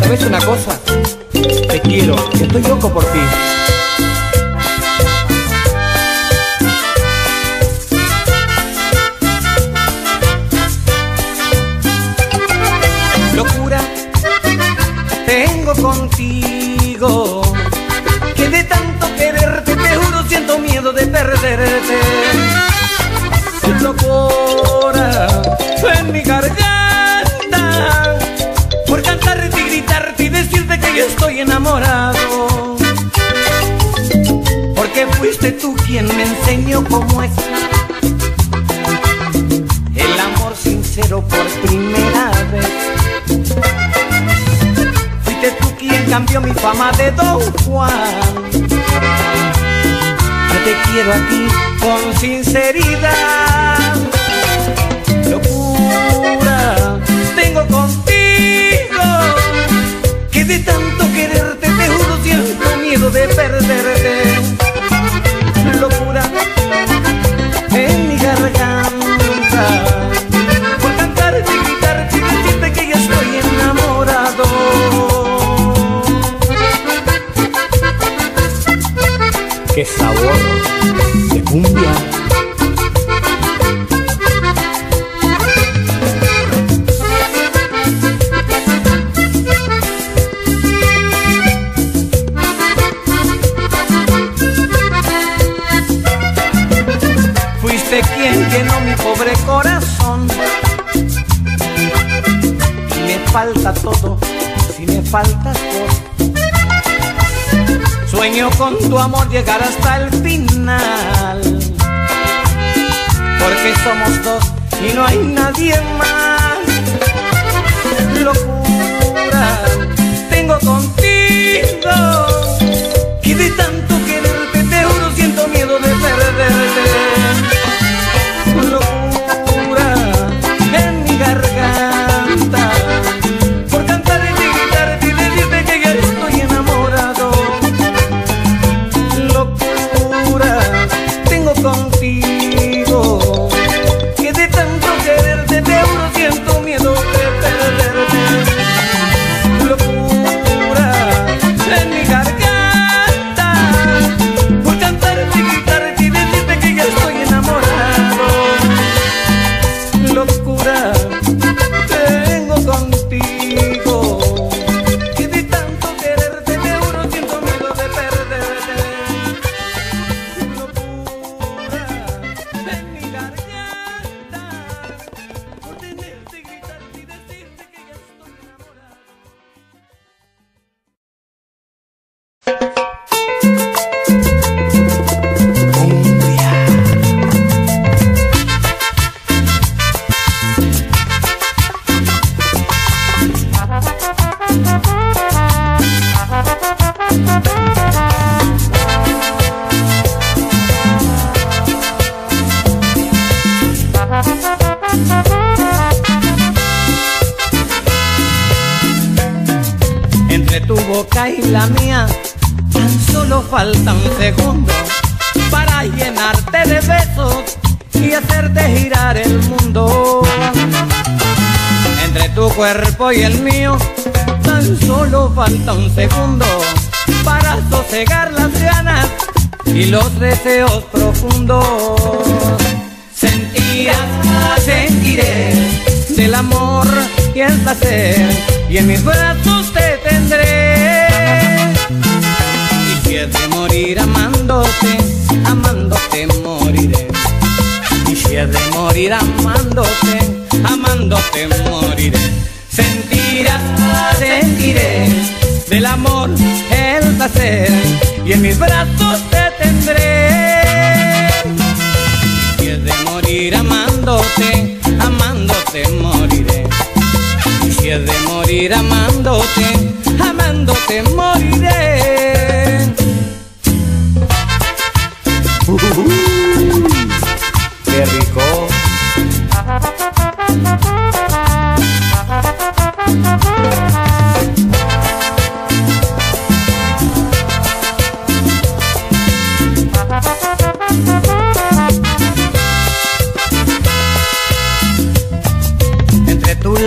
¿Sabes una cosa? Te quiero, estoy loco por ti. Quien me enseñó cómo es el amor sincero por primera vez. Fuiste tú quien cambió mi fama de Don Juan. Yo te quiero a ti con sinceridad. Locura tengo contigo que de tanto quererte te juro siento miedo de perderte. Con tu amor llegar hasta el final. Porque somos dos y no hay nadie más. Cuerpo y el mío tan solo falta un segundo para sosegar las ganas y los deseos profundos. Sentirás, sentiré del amor y el placer y en mis brazos te tendré. Y si es de morir amándote, amándote moriré. Y si es de morir amándote, amándote moriré. Del amor el placer y en mis brazos te tendré. Y de morir amándote, amándote moriré. Y de morir amándote, amándote moriré. ¡Qué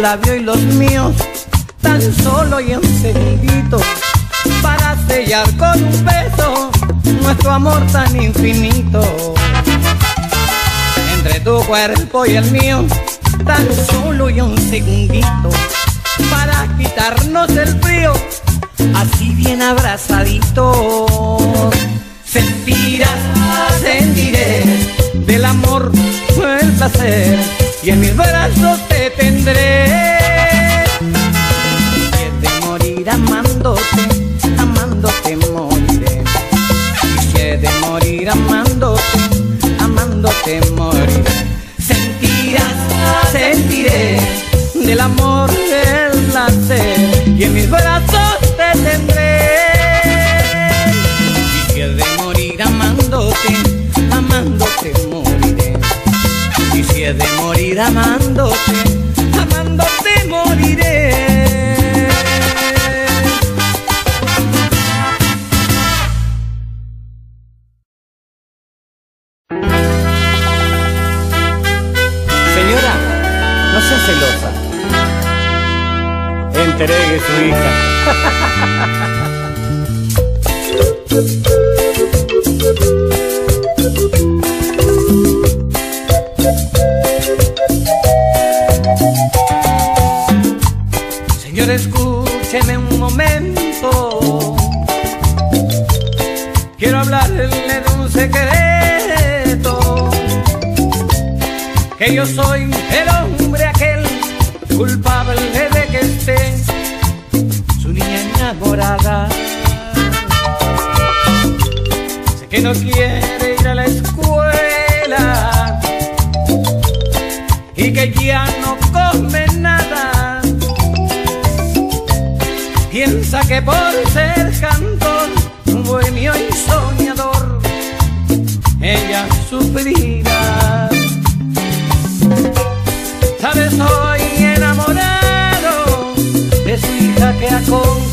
labio y los míos, tan solo y un segundito, para sellar con un beso nuestro amor tan infinito. Entre tu cuerpo y el mío, tan solo y un segundito, para quitarnos el frío, así bien abrazaditos. Sentirás, sentiré del amor el placer y en mis brazos te tendré. Amándote, amándote yo soy el hombre aquel culpable de que esté su niña enamorada. Sé que no quiere ir a la escuela y que ya no come nada. Piensa que por ser cantor, bohemio y soñador, ella sufrirá. Que ha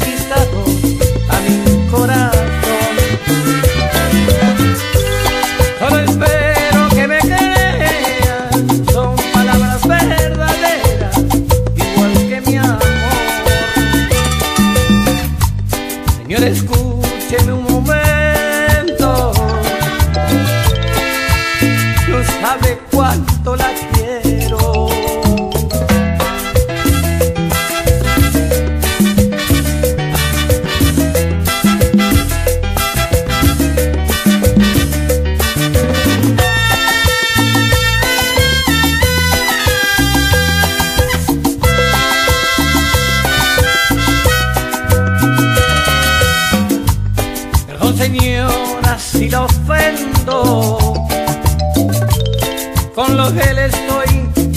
lo que le estoy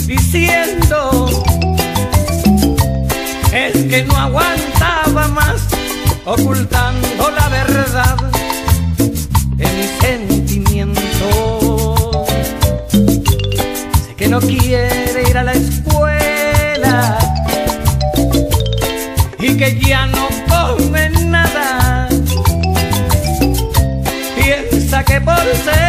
diciendo. Es que no aguantaba más ocultando la verdad de mis sentimientos. Sé que no quiere ir a la escuela y que ya no come nada. Piensa que por ser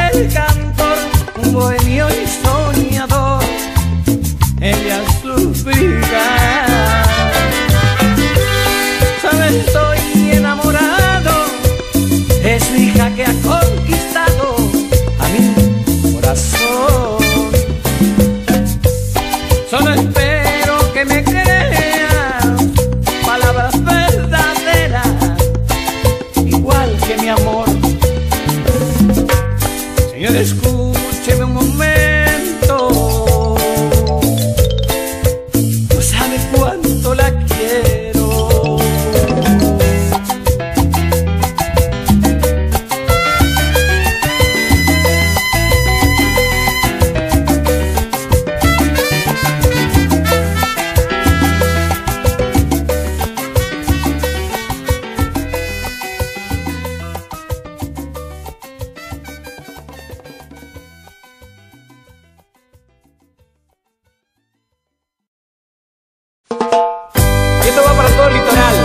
Esto va para todo el litoral.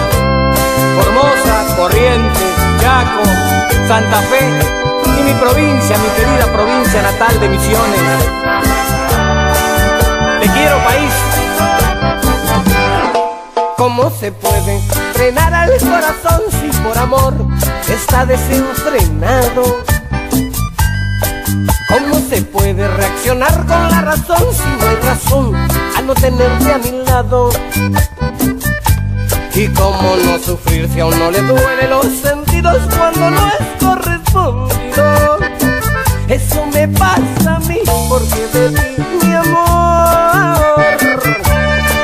Formosa, Corrientes, Chaco, Santa Fe y mi provincia, mi querida provincia natal de Misiones. Te quiero país. ¿Cómo se puede frenar al corazón si por amor está desenfrenado? ¿Cómo se puede reaccionar con la razón si no hay razón a no tenerte a mi lado? Y cómo no sufrir si a uno le duele los sentidos cuando no es correspondido. Eso me pasa a mí porque de ti, mi amor,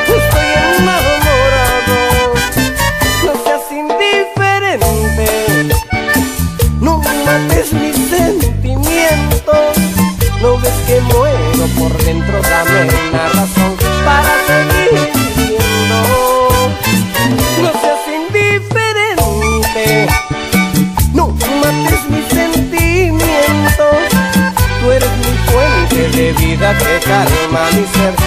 estoy enamorado. No seas indiferente, no mates mis sentimientos. No ves que muero por dentro, dame una razón para seguir que calma mi ser.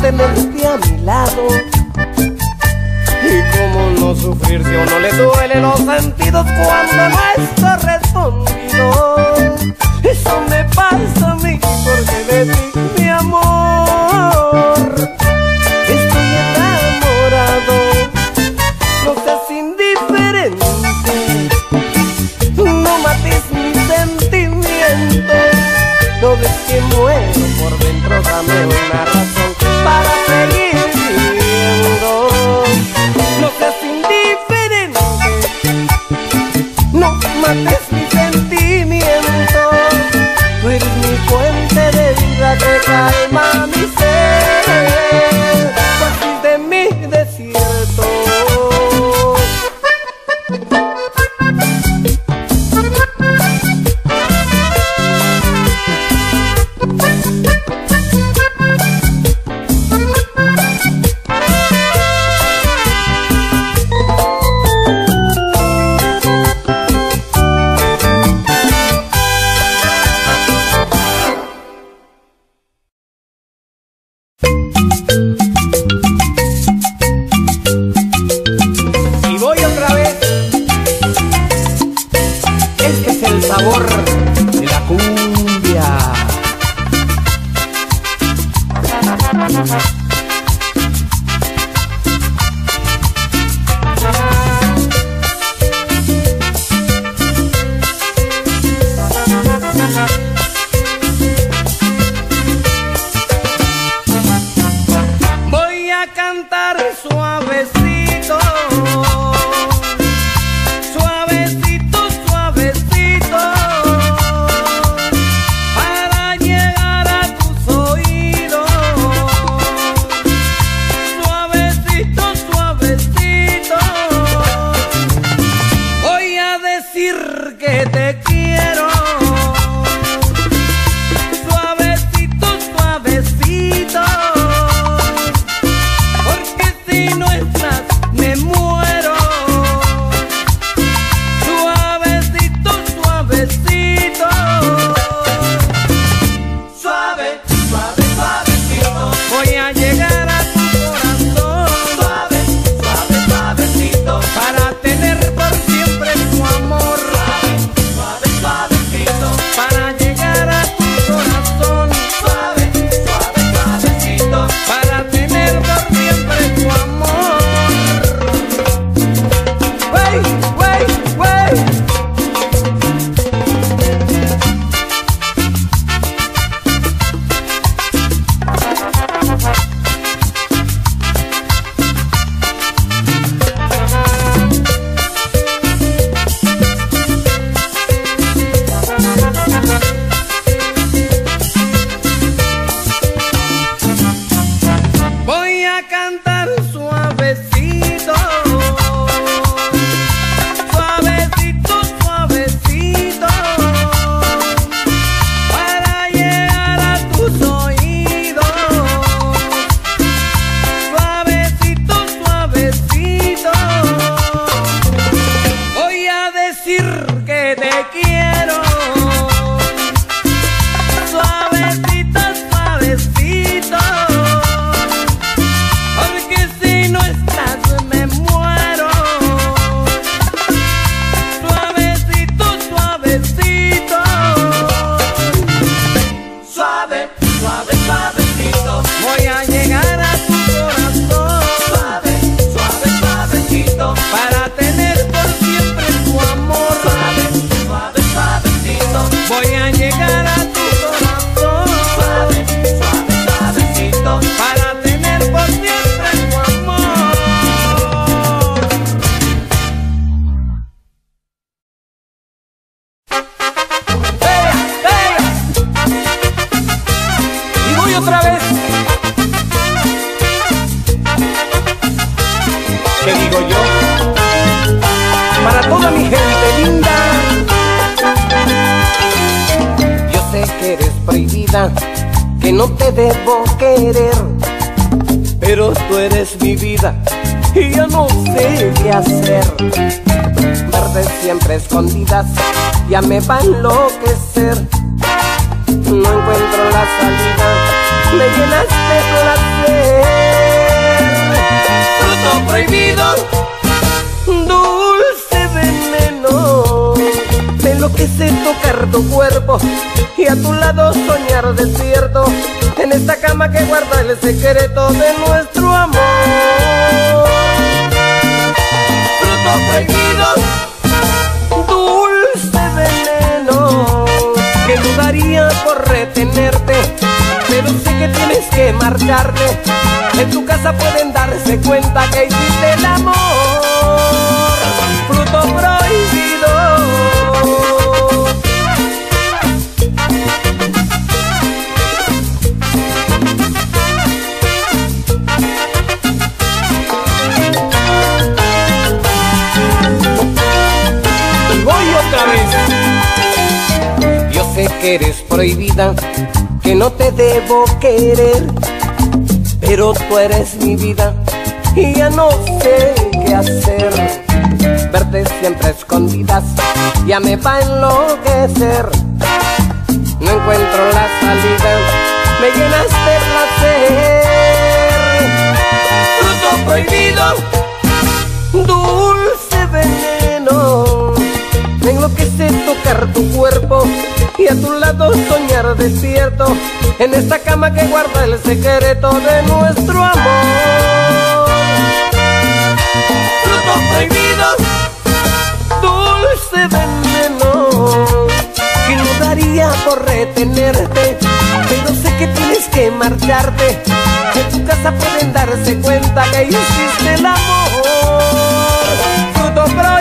Tenerte a mi lado? ¿Y cómo no sufrir si a uno le duele los sentidos cuando no es otra vez. ¿Qué digo yo? Para toda mi gente linda. Yo sé que eres prohibida, que no te debo querer. Pero tú eres mi vida y yo no sé qué hacer. Verdes siempre escondidas, ya me va a enloquecer. No encuentro la salida me llenas de placer. Fruto prohibido, dulce veneno. De lo que sé tocar tu cuerpo y a tu lado soñar despierto en esta cama que guarda el secreto de nuestro amor. fruto prohibido, Dulce veneno que dudaría por retenerte, que tienes que marcharte. En tu casa pueden darse cuenta que hiciste el amor. Fruto prohibido. Voy otra vez. Yo sé que eres prohibida, que no te debo querer, pero tú eres mi vida y ya no sé qué hacer. Verte siempre escondidas ya me va a enloquecer. No encuentro la salida, me llenas de placer. fruto prohibido, Dulce veneno, en lo que sé tu cuerpo y a tu lado soñar despierto en esta cama que guarda el secreto de nuestro amor. fruto prohibido, Dulce veneno, que no daría por retenerte, pero sé que tienes que marcharte. En tu casa pueden darse cuenta que hiciste el amor. Fruto prohibido.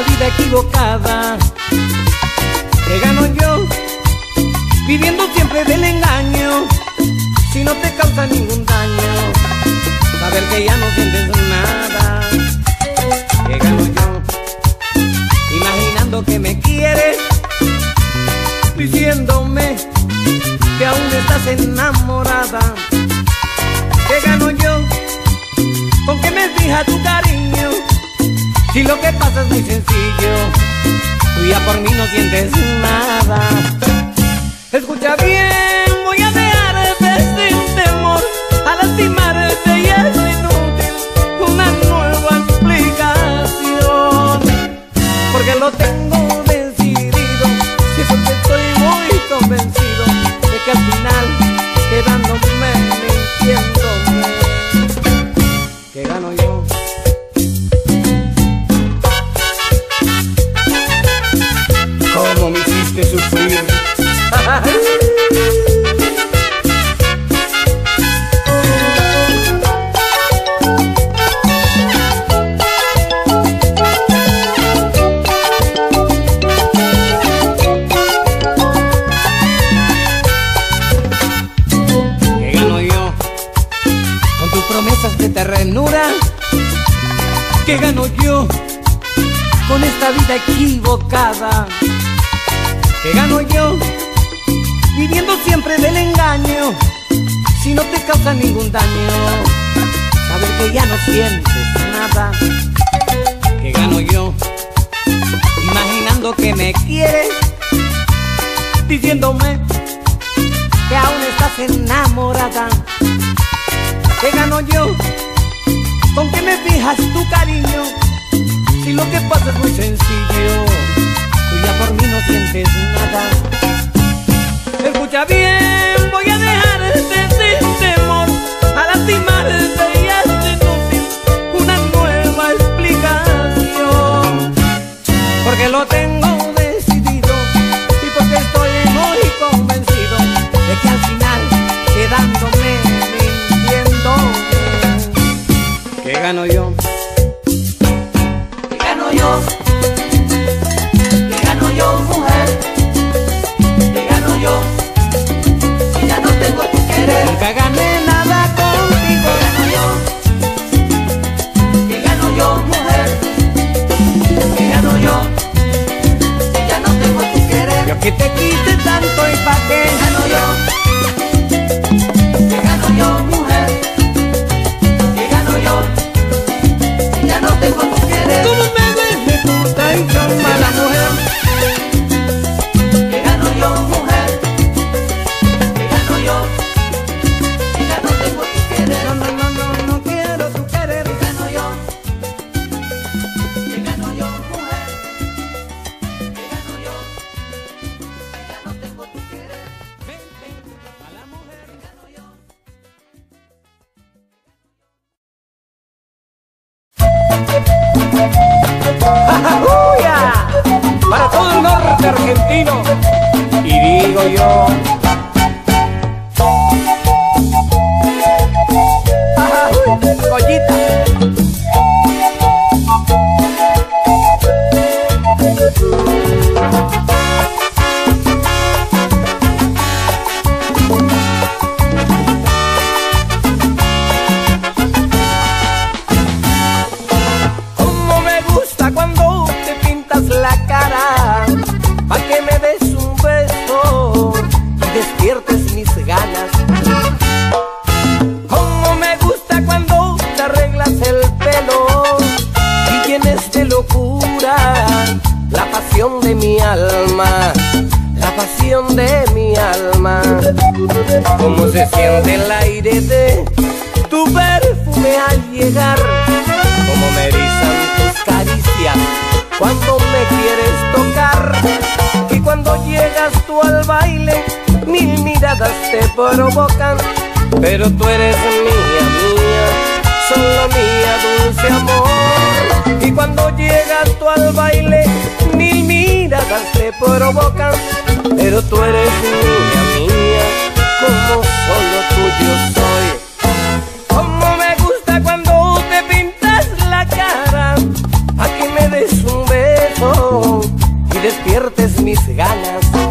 Vida equivocada? ¿Qué gano yo viviendo siempre del engaño? Si no te causa ningún daño, saber que ya no sientes es muy sencillo, tú por mí no sientes nada. Escucha bien, sientes nada. Que gano yo imaginando que me quieres diciéndome que aún estás enamorada. Que gano yo con que me fijas tu cariño. Si lo que pasa es muy sencillo tú ya por mí no sientes nada. Escucha bien. lo tengo decidido y porque estoy muy convencido de que al final quedándome mintiendo, ¿qué gano yo? que te quise tanto y pa' que ya no yo Este argentino. Y digo yo, Collita. provocan, pero tú eres mía, mía, solo mía, dulce amor. Y cuando llegas tú al baile, mil miradas te provocan, pero tú eres mía, mía, como solo tuyo soy. Como me gusta cuando te pintas la cara, a que me des un beso y despiertes mis ganas.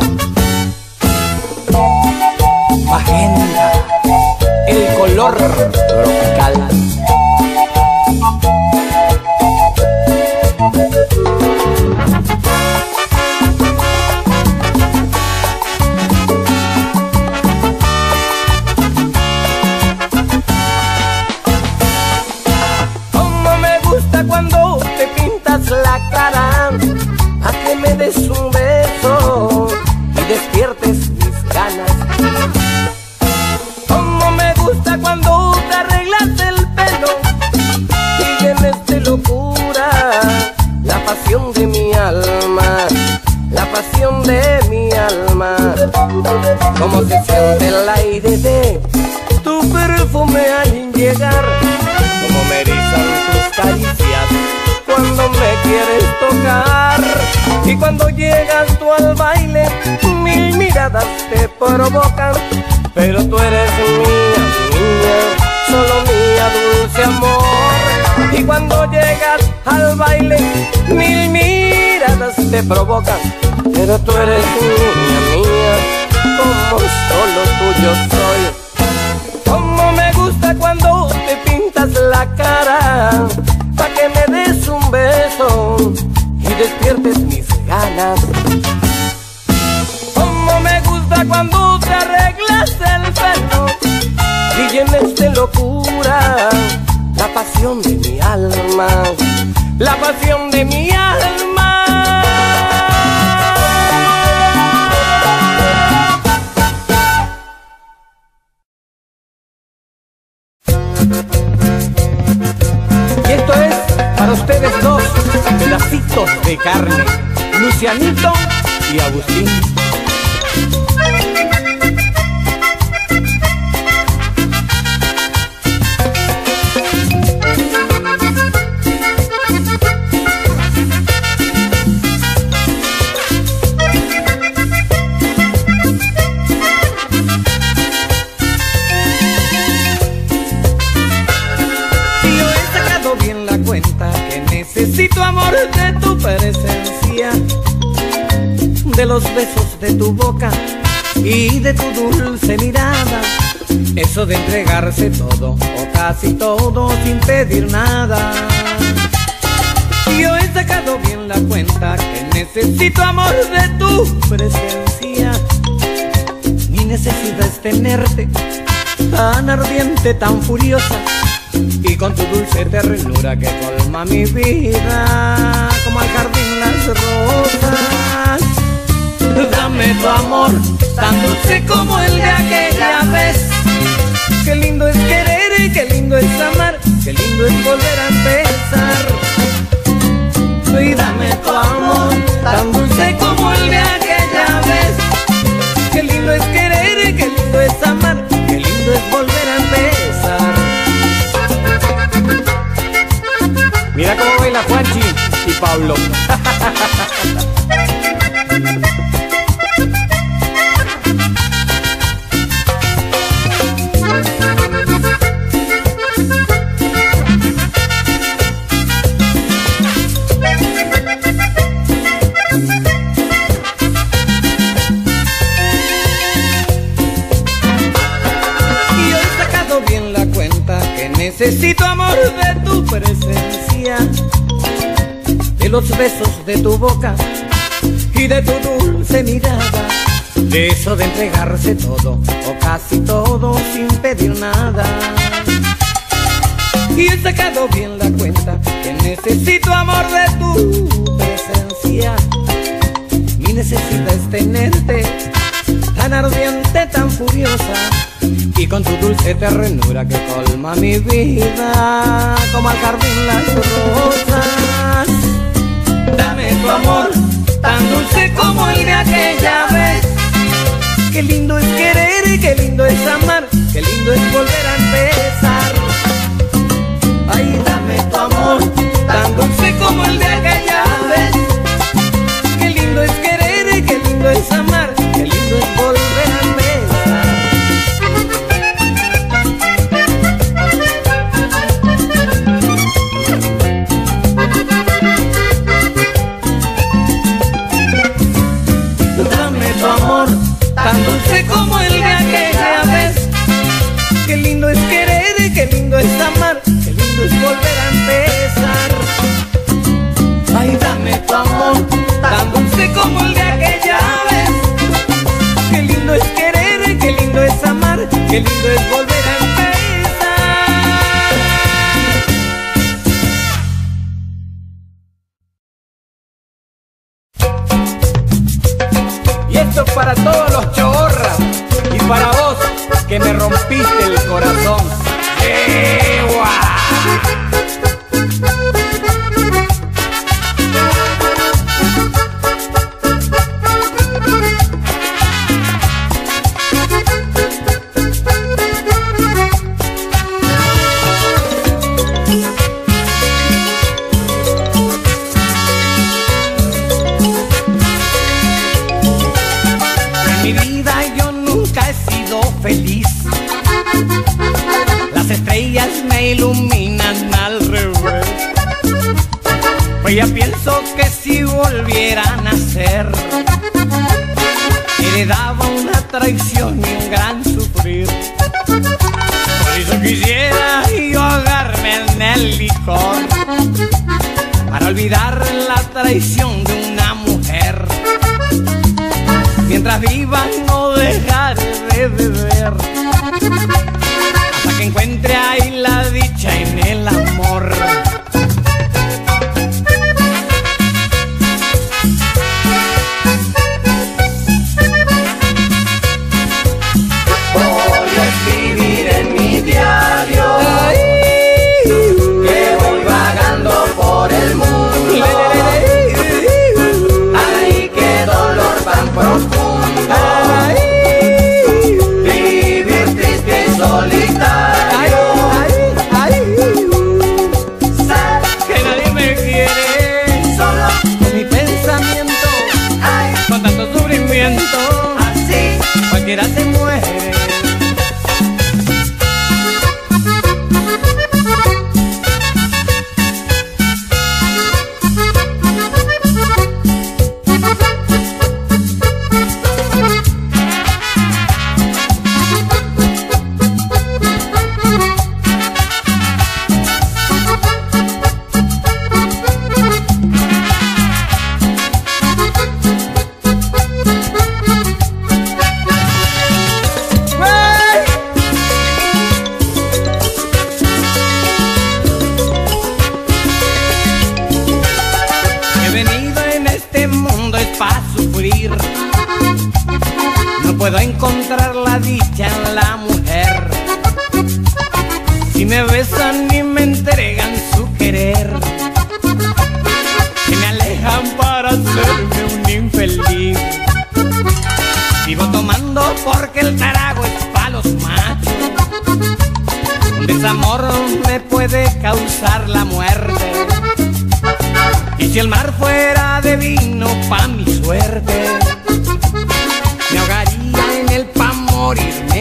te provocas, pero tú eres niña mía, como solo tuyo soy. Como me gusta cuando te pintas la cara, pa' que me des un beso y despiertes mis ganas. Como me gusta cuando te arreglas el pelo y llenes de locura la pasión de mi alma, la pasión de mi alma. de carne, Lucianito y Agustín. necesito amor presencia, de los besos de tu boca y de tu dulce mirada. Eso de entregarse todo o casi todo sin pedir nada. Yo he sacado bien la cuenta que necesito amor de tu presencia. Mi necesidad es tenerte tan ardiente, tan furiosa y con tu dulce ternura que colma mi vida como al jardín las rosas. Dame tu amor tan dulce como el de aquella vez. Qué lindo es querer y qué lindo es amar, qué lindo es volver a empezar. Y dame tu amor besos de tu boca y de tu dulce mirada, de eso de entregarse todo o casi todo sin pedir nada. Y he sacado bien la cuenta que necesito amor de tu presencia. Mi necesidad es tenerte tan ardiente, tan furiosa y con tu dulce ternura que colma mi vida como al jardín las rosas. Dame tu amor tan dulce como el de aquella vez. Qué lindo es querer y qué lindo es amar, qué lindo es volver a empezar. Ay, dame tu amor tan dulce como el de aquella la traición de una mujer. Mientras viva no dejaré de beber Hasta que encuentre ahí la dicha en dicha la mujer. Si me besan y me entregan su querer, que me alejan para hacerme un infeliz. Vivo tomando porque el tarago es para los machos. Un desamor me puede causar la muerte. Y si el mar fuera de vino pa' mi suerte party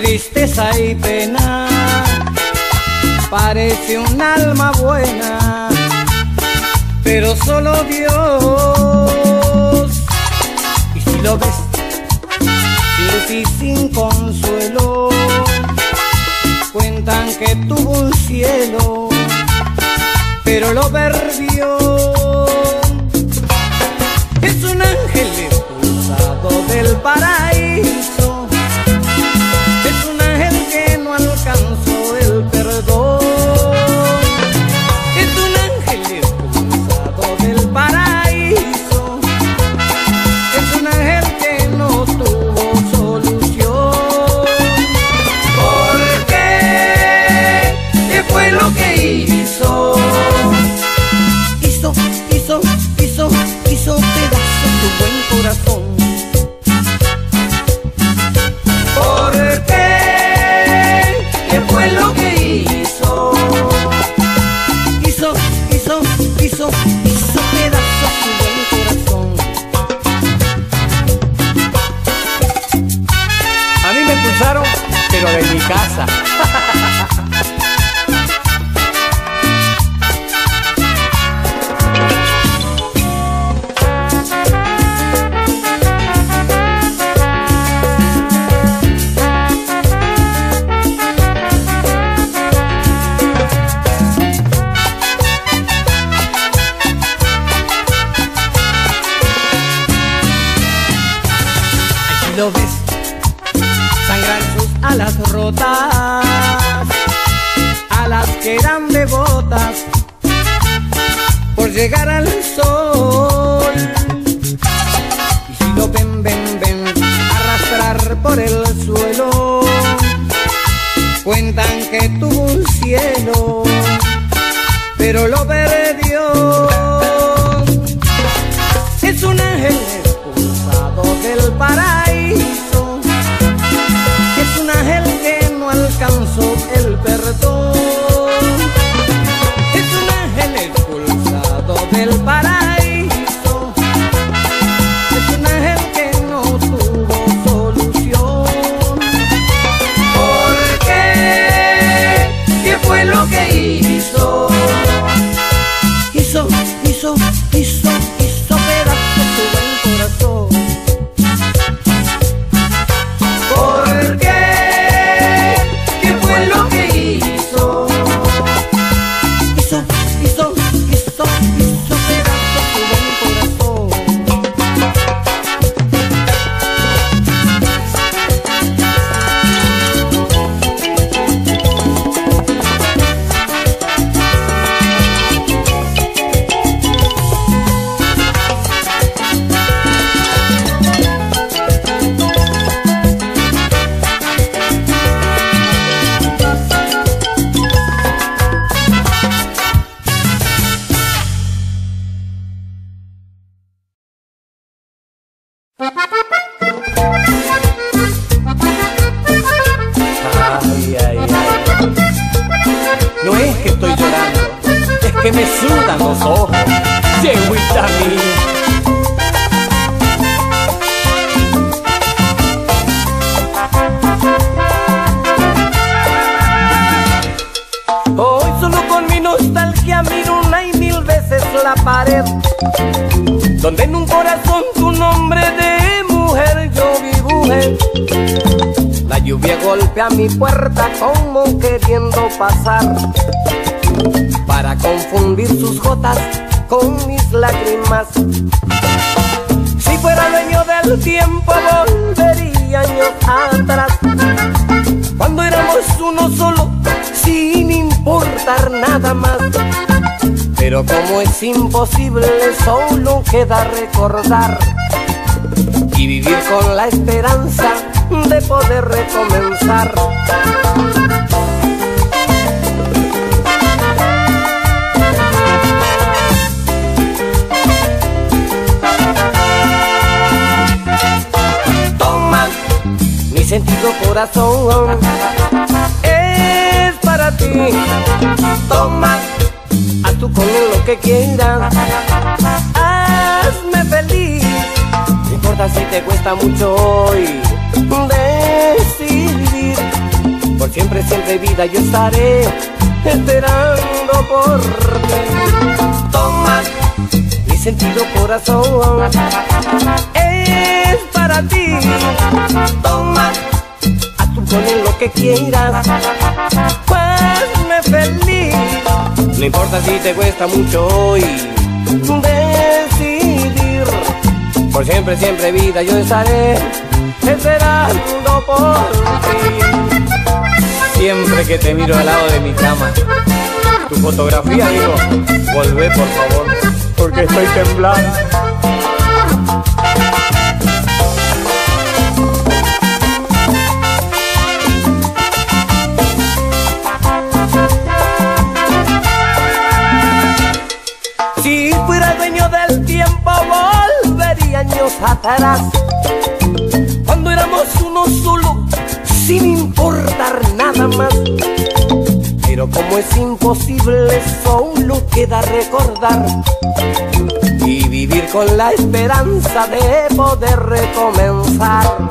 tristeza y pena, parece un alma buena, pero solo Dios. Y si lo ves, sin luz y sin consuelo, cuentan que tuvo un cielo, pero lo perdió. Es un ángel expulsado del paraíso recordar y vivir con la esperanza de poder recomenzar. Toma mi sentido corazón para ti. Toma, haz tú con él lo que quieras. Si te cuesta mucho hoy decidir. Por siempre, siempre vida yo estaré esperando por ti. Toma, mi sentido corazón es para ti. Toma con lo que quieras. Hazme feliz. No importa si te cuesta mucho hoy decidir. Por siempre, siempre vida yo estaré esperando por ti. Siempre que te miro al lado de mi cama, tu fotografía digo, volvé por favor, porque estoy temblando. Cuando éramos uno solo, sin importar nada más. Pero como es imposible, solo queda recordar y vivir con la esperanza de poder recomenzar.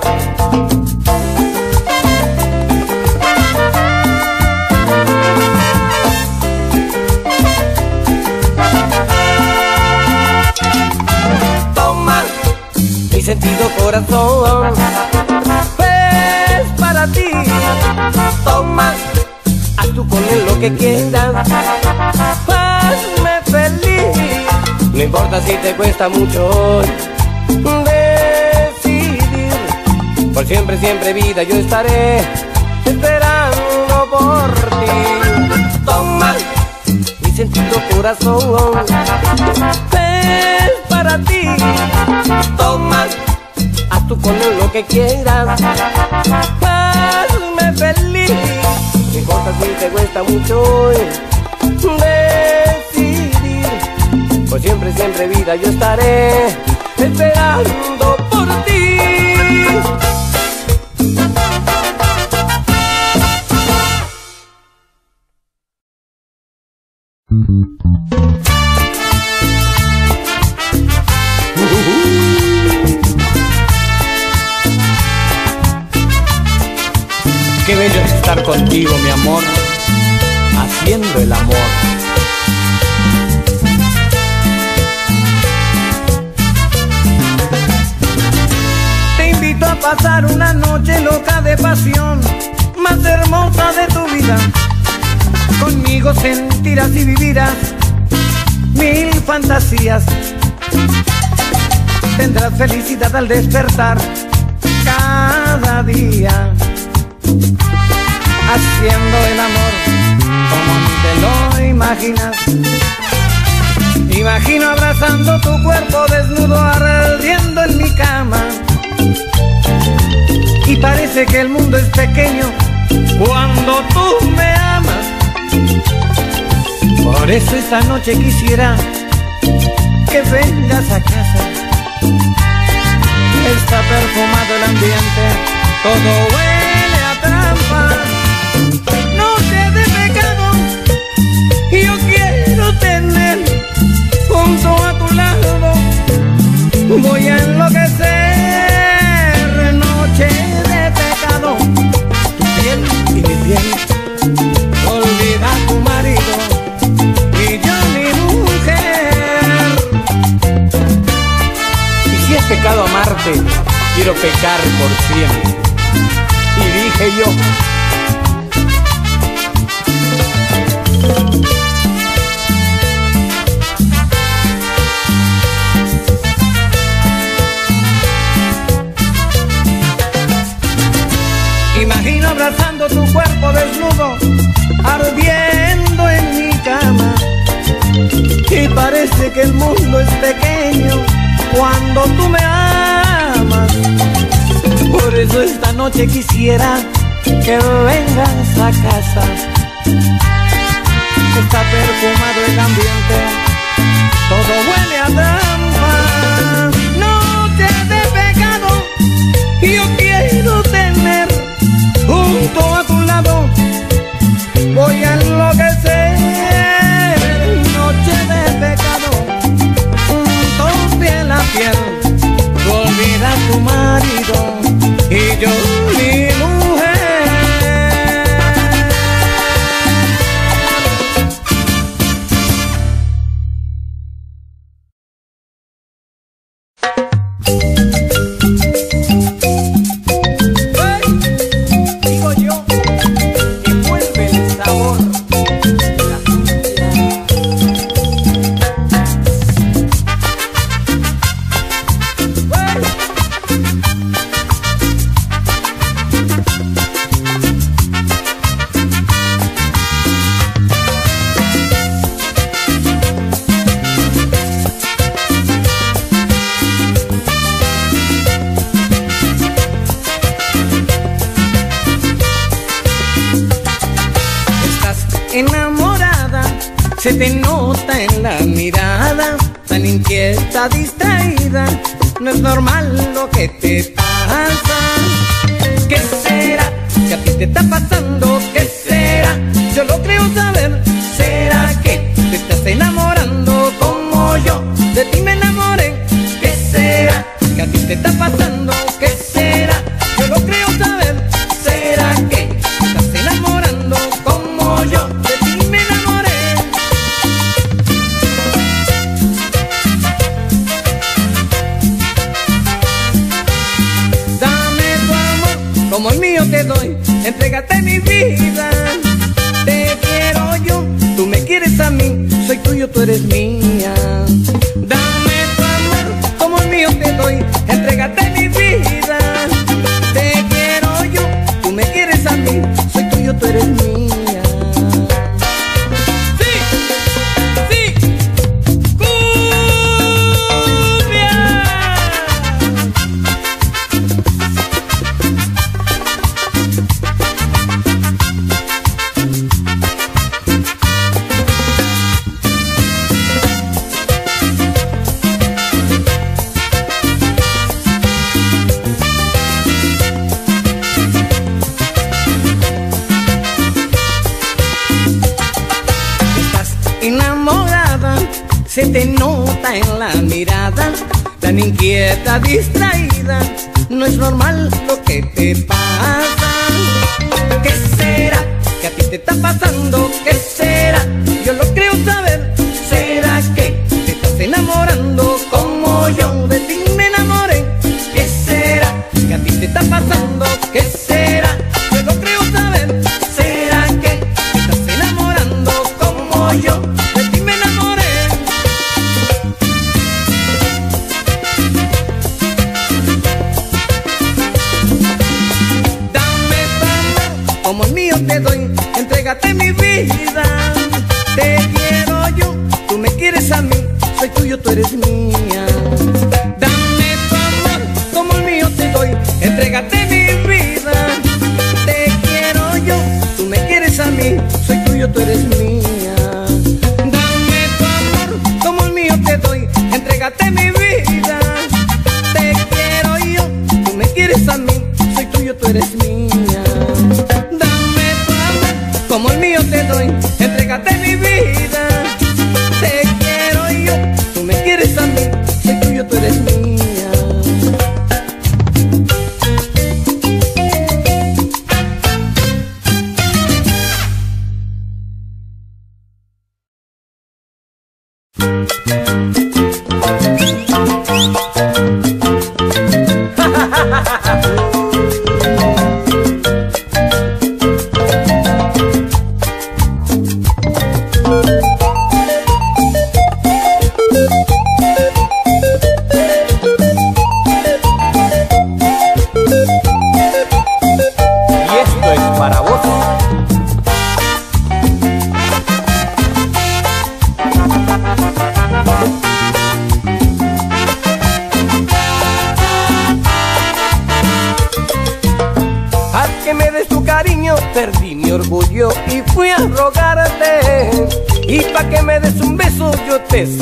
Sentido corazón es para ti. Toma, haz tú con él lo que quieras. Hazme feliz. No importa si te cuesta mucho decidir. Por siempre, siempre vida yo estaré esperando por ti. Toma, mi sentido corazón es para ti. Toma, tú con lo que quieras. Hazme feliz. No importa si te cuesta mucho decidir. Por siempre, siempre vida yo estaré esperando por ti. Estar contigo, mi amor, haciendo el amor. Te invito a pasar una noche loca de pasión, más hermosa de tu vida. Conmigo sentirás y vivirás mil fantasías. Tendrás felicidad al despertar cada día haciendo el amor como te lo imaginas. Imagino abrazando tu cuerpo desnudo, ardiendo en mi cama. Y parece que el mundo es pequeño cuando tú me amas. Por eso esta noche quisiera que vengas a casa. Está perfumado el ambiente, todo huele voy a enloquecer, noche de pecado, tu piel y mi piel, olvida a tu marido y yo mi mujer. Y si es pecado amarte, quiero pecar por siempre. Y dije yo, tu cuerpo desnudo ardiendo en mi cama. Y parece que el mundo es pequeño cuando tú me amas. Por eso esta noche quisiera que vengas a casa. Está perfumado el ambiente, todo huele a trampa. junto a tu lado voy a enloquecer. Noche de pecado, juntos piel a piel, tú olvidas tu marido y yo. ¿Qué te?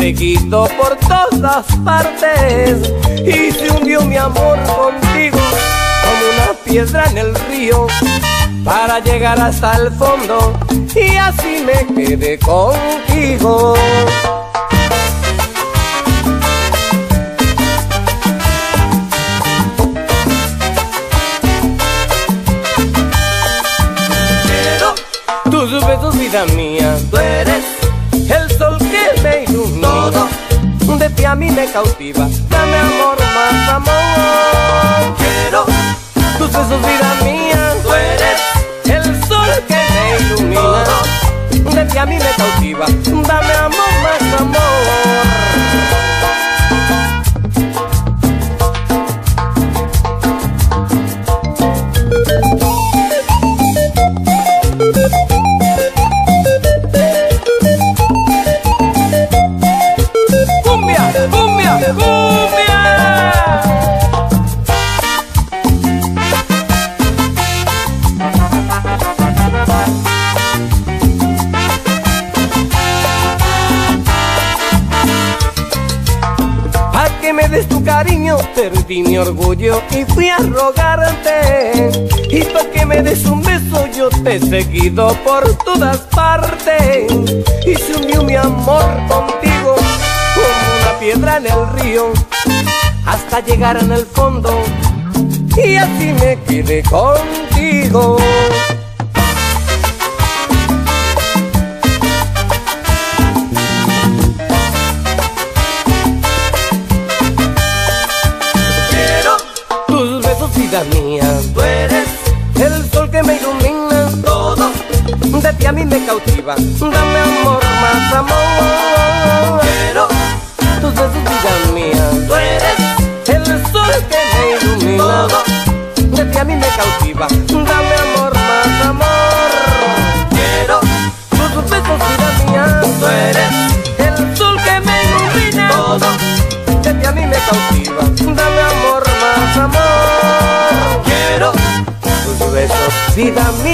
He seguido por todas partes. Y se hundió mi amor contigo como una piedra en el río para llegar hasta el fondo y así me quedé contigo. Tus besos, vida mía, tú eres Ti a mí me cautiva, dame amor, más amor. Quiero tus besos, vida mía, tú eres el sol que me ilumina. De a mí me cautiva, dame amor, más amor. Perdí mi orgullo y fui a rogarte. Y pa' que me des un beso, yo te he seguido por todas partes. Y se unió mi amor contigo piedra en el río, hasta llegar en el fondo. Y así me quedé contigo. Quiero tus besos, vida mía. Tú eres el sol que me ilumina todo. De ti a mí me cautiva. Dame amor, más amor. Vida mía.